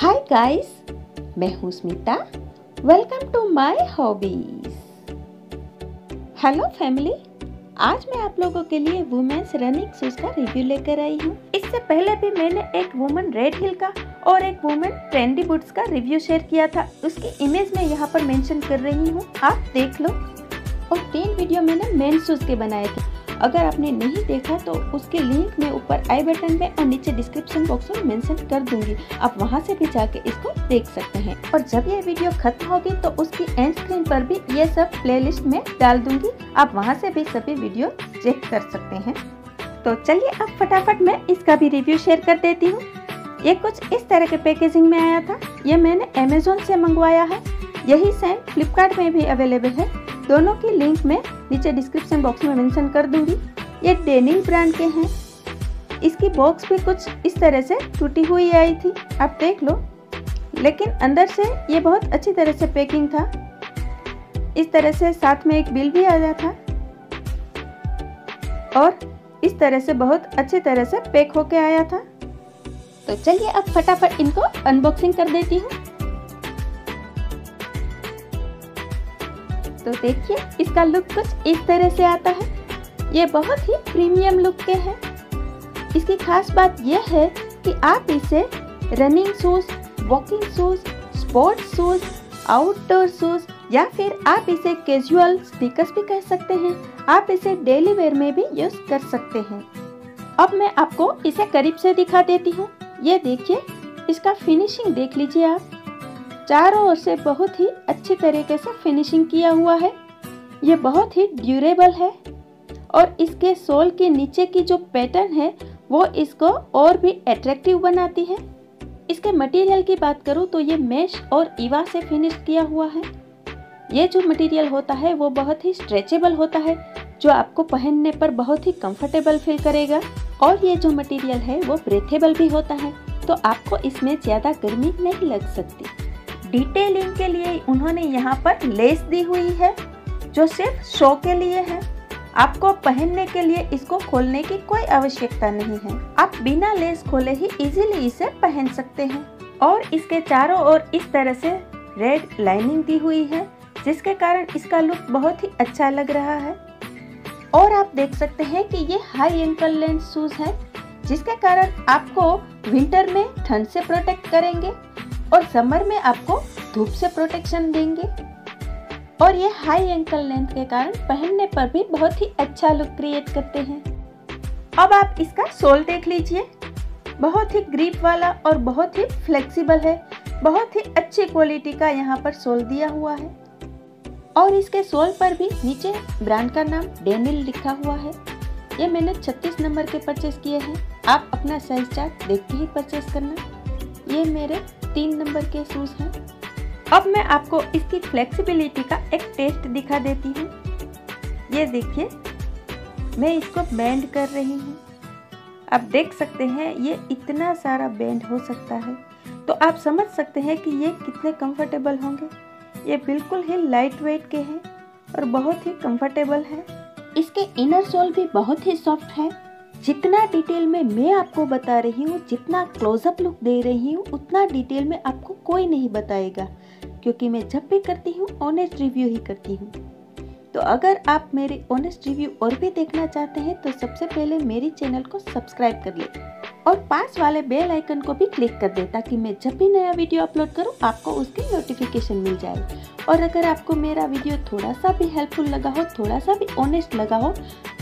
हाय guys मैं हूँ Smita. Welcome to my hobbies hello family आज मैं आप लोगों के लिए वुमेन्स रनिंग शूज़ का रिव्यू लेकर आई हूँ। इससे पहले भी मैंने एक वुमेन रेड हिल का और एक वुमेन ट्रेंडी बुट्स का रिव्यू शेयर किया था। उसकी इमेज मैं यहाँ पर मेंशन कर रही हूँ, आप देख लो। और तीन वीडियो मैंने मेन शूज़ के बनाए थे। अगर आपने नहीं देखा तो उसके लिंक मैं ऊपर आई बटन में और नीचे डिस्क्रिप्शन बॉक्स में मेंशन कर दूँगी। आप वहाँ से भी जाके इसको देख सकते हैं। और जब ये वीडियो खत्म होगी तो उसकी एंड स्क्रीन पर भी ये सब प्लेलिस्ट में डाल दूँगी। आप वहाँ से भी सभी वीडियो चेक कर सकते हैं। तो चलिए अब फटाफट मैं इसका भी रिव्यू शेयर कर देती हूँ। ये कुछ इस तरह के पैकेजिंग में आया था। ये मैंने अमेजोन से मंगवाया है। यही सेम फ्लिपकार्ट में भी अवेलेबल है। दोनों की लिंक मैं नीचे डिस्क्रिप्शन बॉक्स में मेंशन कर दूँगी। ये डेनिल ब्रांड के हैं। इसकी बॉक्स भी कुछ इस तरह से टूटी हुई आई थी, आप देख लो। लेकिन अंदर से ये बहुत अच्छी तरह से पैकिंग था। इस तरह से साथ में एक बिल भी आया था। और इस तरह से बहुत अच्छी तरह से पैक होके आया था। तो चलिए अब फटाफट इनको अनबॉक्सिंग कर देती हूँ। तो देखिए, इसका लुक कुछ इस तरह से आता है। ये बहुत ही प्रीमियम लुक के हैं। इसकी खास बात यह है कि आप इसे running shoes walking shoes sports shoes outdoor shoes या फिर आप इसे कैजुअल स्नीकर्स भी कह सकते हैं। आप इसे डेली वेयर में भी यूज़ कर सकते हैं। अब मैं आपको इसे करीब से दिखा देती हूँ। ये देखिए, इसका फिनिशिंग देख लीजिए आप। चारों ओर से बहुत ही अच्छी तरीके से फिनिशिंग किया हुआ है। ये बहुत ही ड्यूरेबल है और इसके सोल के नीचे की जो पैटर्न है, वो इसको और भी अट्रैक्टिव बनाती है। इसके मटेरियल की बात करूँ तो ये मेश और ईवा से फिनिश किया हुआ है। ये जो मटेरियल होता है, वो बहुत ही स्ट्रेचेबल होता है, जो आपको पहनने पर बहुत ही कंफर्टेबल फील करेगा। और ये जो मटेरियल है, वो ब्रेथेबल भी होता है तो आपको इसमें ज़्यादा गर्मी नहीं लग सकती। डिटेलिंग के लिए उन्होंने यहाँ पर लेस दी हुई है, जो सिर्फ़ शो के लिए है। आपको पहनने के लिए इसको खोलने की कोई आवश्यकता नहीं है। आप बिना लेस खोले ही इजीली इसे पहन सकते हैं। और इसके चारों ओर इस तरह से रेड लाइनिंग दी हुई है, जिसके कारण इसका लुक बहुत ही अच्छा लग रहा है। और आप देख सकते हैं कि ये हाई एंकल लेंथ शूज़ है, जिसके कारण आपको विंटर में ठंड से प्रोटेक्ट करेंगे। और समर में आपको धूप से प्रोटेक्शन देंगे। और ये हाई एंकल लेंथ के कारण पहनने पर भी बहुत ही अच्छा लुक क्रिएट करते हैं। अब आप इसका सोल देख लीजिए। बहुत ही ग्रीप वाला और बहुत ही फ्लेक्सिबल है। बहुत ही अच्छी क्वालिटी का यहाँ पर सोल दिया हुआ है। और इसके सोल पर भी नीचे ब्रांड का नाम डेनिल लिखा हुआ है। ये मैंने 36 नंबर के परचेस किए हैं। आप अपना साइज़ चार्ट देख के ही परचेस करना। ये मेरे तीन नंबर के शूज़ हैं। अब मैं आपको इसकी फ्लेक्सिबिलिटी का एक टेस्ट दिखा देती हूँ। ये देखिए, मैं इसको बेंड कर रही हूँ। आप देख सकते हैं, ये इतना सारा बेंड हो सकता है। तो आप समझ सकते हैं कि ये कितने कंफर्टेबल होंगे। ये बिल्कुल ही लाइट वेट के हैं और बहुत ही कंफर्टेबल है। इसके इनर सोल भी बहुत ही सॉफ्ट है। जितना डिटेल में मैं आपको बता रही हूँ, जितना क्लोजअप लुक दे रही हूँ, उतना डिटेल में आपको कोई नहीं बताएगा। क्योंकि मैं जब भी करती हूँ ऑनेस्ट रिव्यू ही करती हूँ। तो अगर आप मेरे ऑनेस्ट रिव्यू और भी देखना चाहते हैं तो सबसे पहले मेरी चैनल को सब्सक्राइब कर ले और पास वाले बेल आइकन को भी क्लिक कर दे ताकि मैं जब भी नया वीडियो अपलोड करूँ, आपको उसकी नोटिफिकेशन मिल जाए। और अगर आपको मेरा वीडियो थोड़ा सा भी हेल्पफुल लगा हो थोड़ा सा भी ऑनेस्ट लगा हो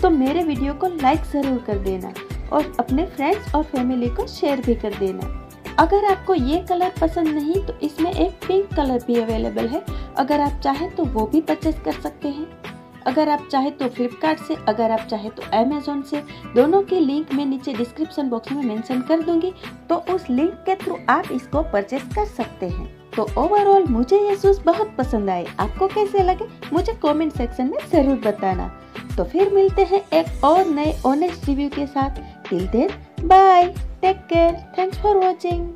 तो मेरे वीडियो को लाइक ज़रूर कर देना और अपने फ्रेंड्स और फैमिली को शेयर भी कर देना। अगर आपको ये कलर पसंद नहीं तो इसमें एक पिंक कलर भी अवेलेबल है। अगर आप चाहें तो वो भी परचेज कर सकते हैं। अगर आप चाहे तो फ्लिपकार्ट से, अगर आप चाहे तो अमेजोन से, दोनों की लिंक मैं नीचे डिस्क्रिप्शन बॉक्स में मेंशन कर दूँगी तो उस लिंक के थ्रू आप इसको परचेस कर सकते हैं। तो ओवरऑल मुझे ये शूज़ बहुत पसंद आए। आपको कैसे लगे? मुझे कमेंट सेक्शन में ज़रूर बताना। तो फिर मिलते हैं एक और नए ऑनेस्ट रिव्यू के साथ। Till then bye take care thanks for watching